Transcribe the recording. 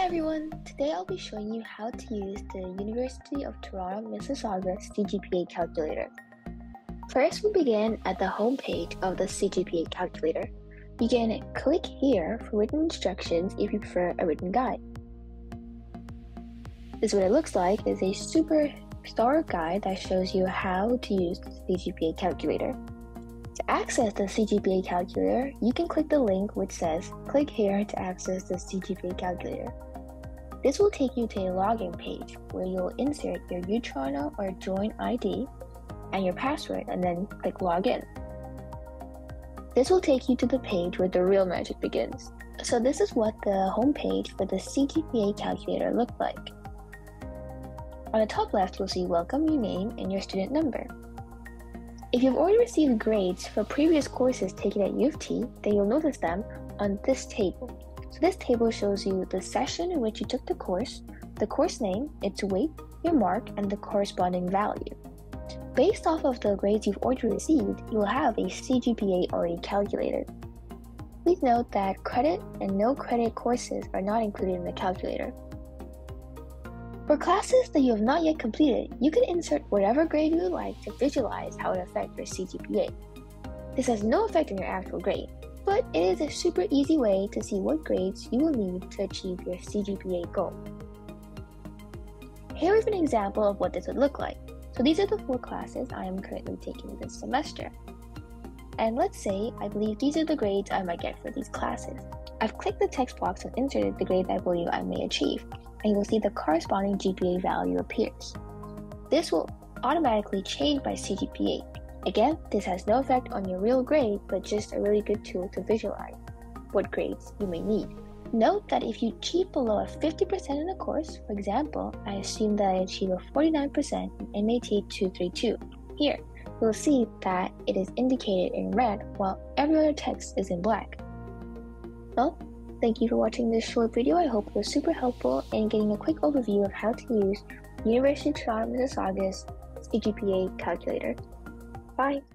Hi everyone! Today I'll be showing you how to use the University of Toronto Mississauga CGPA calculator. First, we'll begin at the home page of the CGPA calculator. You can click here for written instructions if you prefer a written guide. This is what it looks like. It's a super thorough guide that shows you how to use the CGPA calculator. To access the CGPA calculator, you can click the link which says click here to access the CGPA calculator. This will take you to a login page where you'll insert your uToronto or Join ID and your password and then click login. This will take you to the page where the real magic begins. So this is what the home page for the CGPA calculator looked like. On the top left, you'll see welcome, your name, and your student number. If you've already received grades for previous courses taken at U of T, then you'll notice them on this table. So this table shows you the session in which you took the course, the course name, its weight, your mark, and the corresponding value. Based off of the grades you've already received, you'll have a CGPA already calculated. Please note that credit and no credit courses are not included in the calculator. For classes that you have not yet completed, you can insert whatever grade you would like to visualize how it affects your CGPA. This has no effect on your actual grade, but it is a super easy way to see what grades you will need to achieve your CGPA goal. Here is an example of what this would look like. So these are the four classes I am currently taking this semester. And let's say I believe these are the grades I might get for these classes. I've clicked the text box and inserted the grade I believe I may achieve and you'll see the corresponding GPA value appears. This will automatically change my CGPA. Again, this has no effect on your real grade, but just a really good tool to visualize what grades you may need. Note that if you achieve below a 50% in a course, for example, I assume that I achieve a 49% in MAT 232. Here, you'll see that it is indicated in red while every other text is in black. Well, Thank you for watching this short video. I hope it was super helpful in getting a quick overview of how to use University of Toronto Mississauga's CGPA calculator. Bye!